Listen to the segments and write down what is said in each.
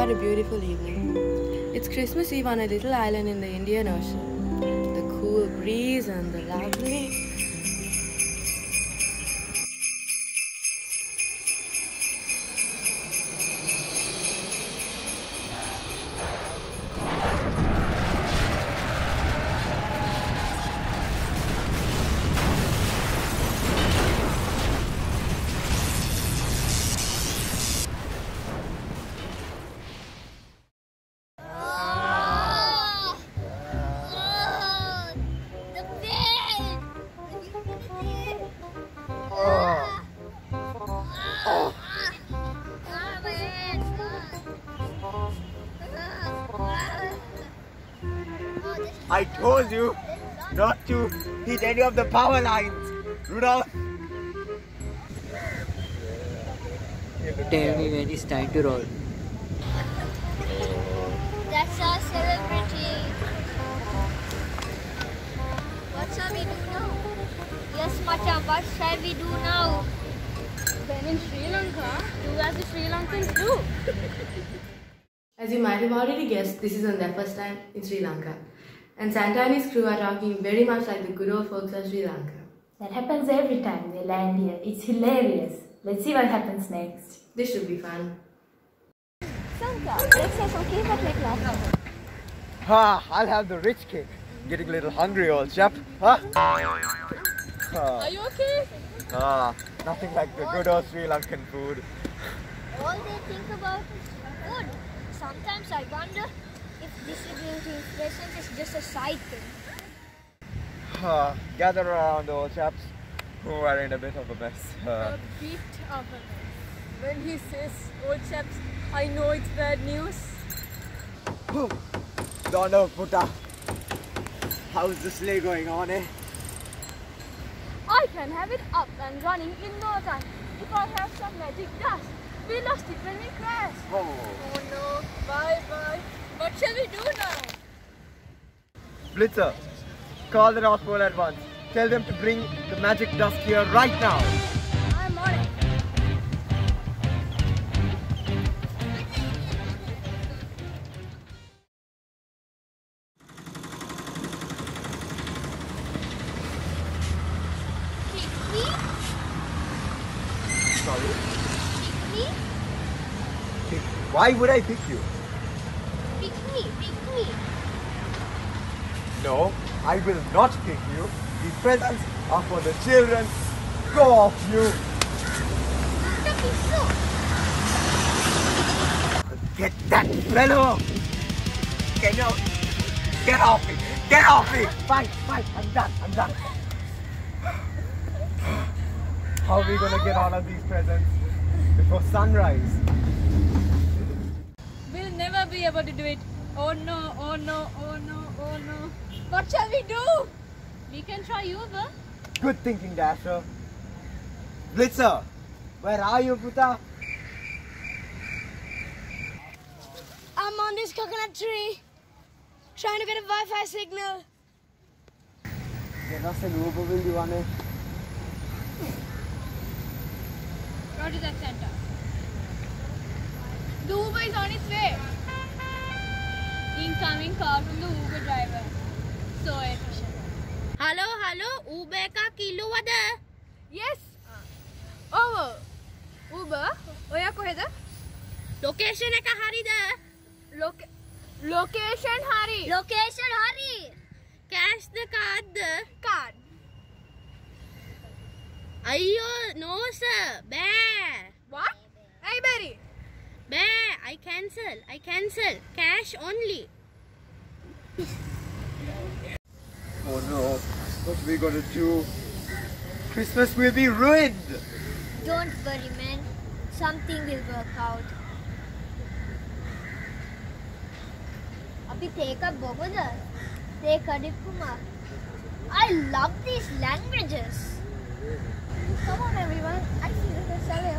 What a beautiful evening. It's Christmas Eve on a little island in the Indian Ocean. The cool breeze and the lovely. I told you not to hit any of the power lines. Rudolph. Tell me when it's time to roll. That's our celebrity. What shall we do now? Yes, Machan, what shall we do now? Then in Sri Lanka, do as the Sri Lankans do. As you might have already guessed, this isn't their first time in Sri Lanka. And Santa and his crew are talking very much like the good old folks of Sri Lanka. That happens every time they land here. It's hilarious. Let's see what happens next. This should be fun. Santa, let's have some cake at like last. Ha! I'll have the rich cake. Getting a little hungry, old chap. Huh? Are you okay? ah, nothing like the good old Sri Lankan food. All they think about is food. Sometimes I wonder if distributing presents is just a side thing. Ah, gather around, old chaps, who are in a bit of a mess. A Ah, bit of a mess. When he says, oh chaps, I know it's bad news. don't know, Puta. How's the sleigh going on, eh? I can have it up and running in no time if I have some magic dust. We lost it when we crashed. Oh. Oh no, bye bye. What shall we do now? Blitzen, call the North Pole at once. Tell them to bring the magic dust here right now. I'm on it. Pick me? Sorry? Pick me? Pick- Why would I pick you? Pick me? Pick me? No, I will not kick you. The presents are for the children. Go off, you. Get that fellow. Get out. Get off me. Get off me. Fine, fine. I'm done. I'm done. How are we gonna get all of these presents before sunrise? We'll never be able to do it. Oh no, oh no, oh no, oh no. What shall we do? We can try Uber. Good thinking, Dasher. Blitzen, where are you, Puta? I'm on this coconut tree, trying to get a Wi-Fi signal. Get us an Uber, will you, Anne? Roger that Santa. The Uber is on its way. incoming car from the Uber driver. So efficient. Hello, hello, Uber එක කිල්ලුවද? Yes. ඔව්. Uber ඔය කොහෙද? Location එක හරිද? Location හරි. Location හරි. කෑෂ්ද කාඩ්ද? කාඩ්. අයියෝ නෝස බෑ. What? ඇයි බැරි? බෑ I cancel I cancel cash only Oh no, what are we gonna do? Christmas will be ruined! Don't worry, man. Something will work out. අපි තේකක් බොගොද? තේ කඩිප්පුමා. I love these languages. Come on everyone, I see the chalet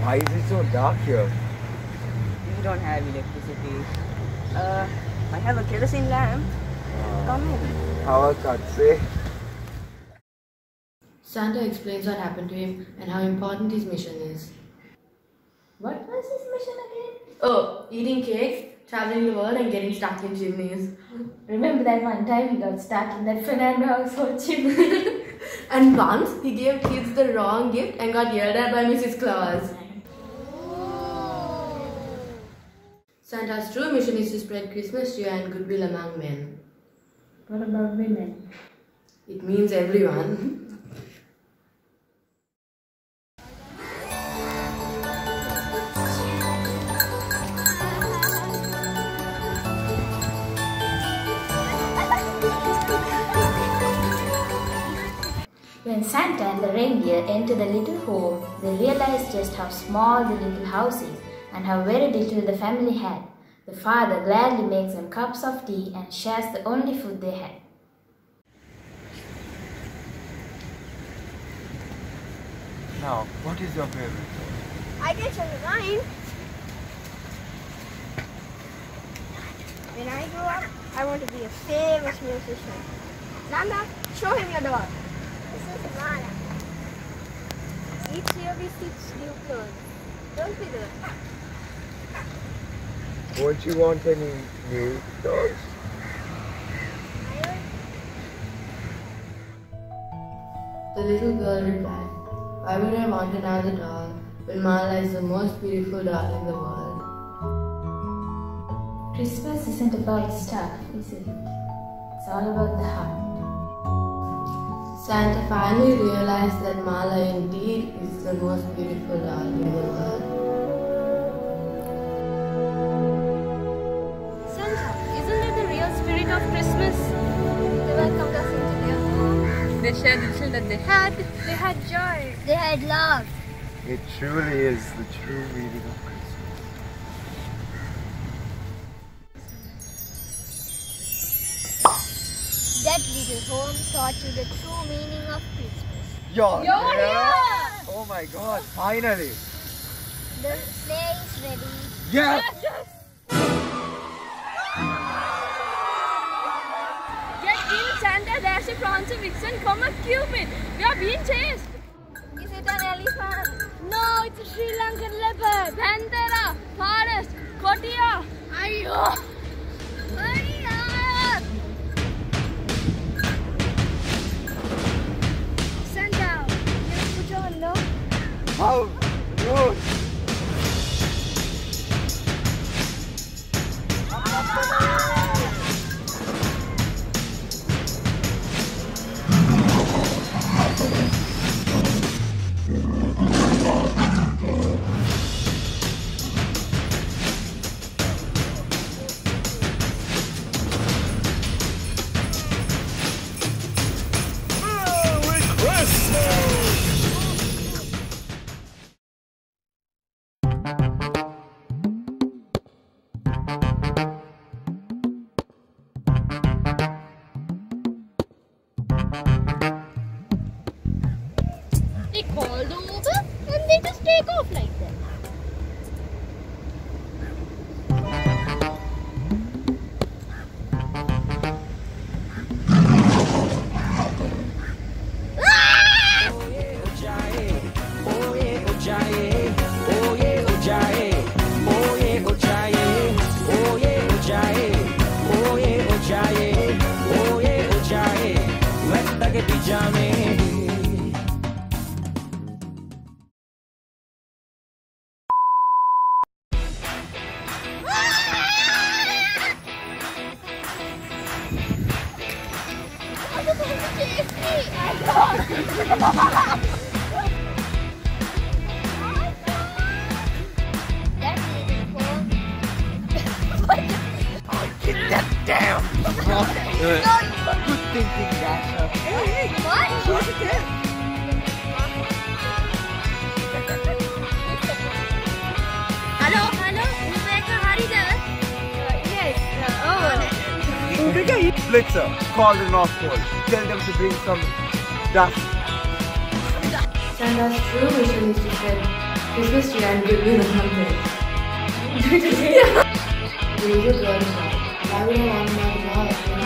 Why is it so dark here? We don't have electricity. Uh, I have a kerosene lamp. Come in. How cuts, eh? Santa explains what happened to him and how important his mission is. What was his mission again? Oh, eating cake, traveling the world, and getting stuck in chimneys. Remember that one time he got stuck in that Fernando household chimney? And once he gave kids the wrong gift and got yelled at by Mrs. Claus. Santa's true mission is to spread Christmas cheer and goodwill among men. what about women? It means everyone. When Santa and the reindeer enter the little home, they realize just how small the little house is and how very little the family had. The father gladly makes them cups of tea and shares the only food they had. Now, what is your favorite song? I can show you mine. When I grow up, I want to be a famous musician. Nanda, show him your doll. This is Mala. Each year we stitch new clothes. Don't we do it? Won't you want any new dolls? The little girl replied, Why would I want another doll when Mala is the most beautiful doll in the world? Christmas isn't about stuff, is it? It's all about the heart. Santa finally realized that Mala indeed is the most beautiful doll in the world. They shared the children they had. They had joy. They had love. It truly is the true meaning of Christmas. That little home taught you the true meaning of Christmas. You're, You're here! Oh my God! Finally! The sleigh is ready. Yes! Get Santa, Dasher, Prancer, Vixen, Comet, Cupid. We are being chased. Is it an elephant? No, it's a Sri Lankan leopard. Panthera, forest, Kotiya. Ayo. Hurry up! Santa, you put on, no? How good! They call the Uber and they just take off like that. That little home. Get that down! Good thinking, Dasher. What? Hello, hello, Rebecca, hurry there. yes. oh. Blitzen, call the North Pole. Tell them to bring some dust. Santa's true mission is to spread Christmas tree and goodwill among them. The little girl cried, Why would I want my love